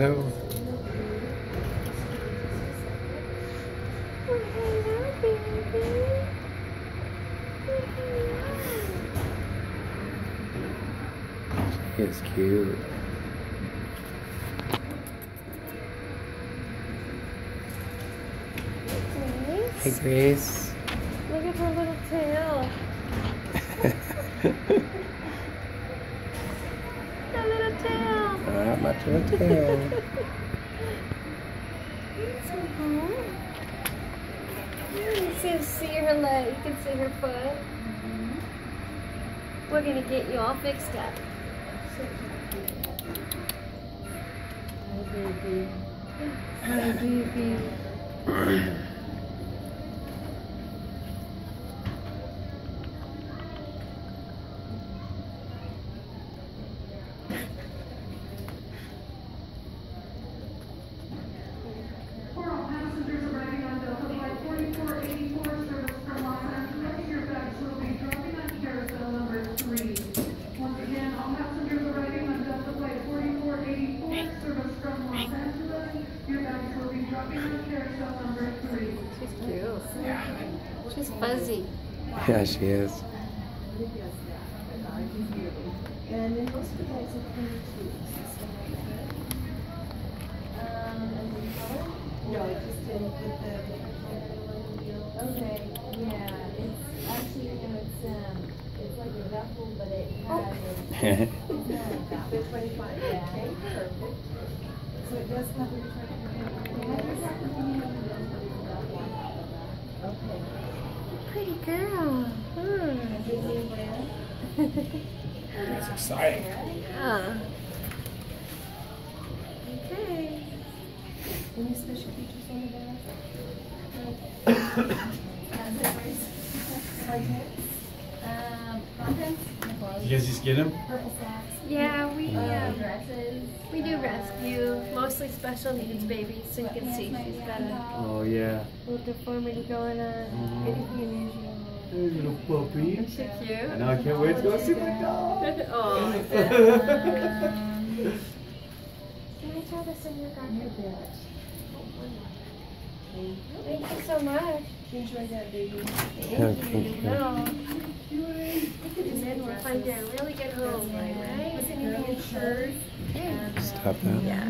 so. It's cute. Hey, Grace. Look at her little tail. Her little tail. Not much of a tail. You can see her leg. You can see her foot. Mm-hmm. We're gonna get you all fixed up. Hi, baby. For She's cute. She's fuzzy. Yeah, she is. And then most of the guys are twenty-two. Um, and then color? No, I just didn't put the. Okay, yeah, it's actually, you know, it's, um, it's like a duffel, but it has, it's not a duffel. The twenty-five, Yeah. okay, perfect. So it does cover the twenty-five. Okay. Pretty girl. Hmm. That's exciting. Yeah. Okay. Any special features on the bag? You guys just get them? purple sacks, Yeah, we uh, um, dresses. we do rescue mostly special needs babies, so you can see she's got a Oh, yeah. little deformity going on. Anything unusual. Hey, little puppy. Is she cute? I know, I can't wait to go see my dog. oh. Um, Can I throw this in your garbage? Thank you so much. Enjoy that, baby. Yeah, thank you. No. And then we'll find you a really good home, right? Anything insured? Stop that. Yeah.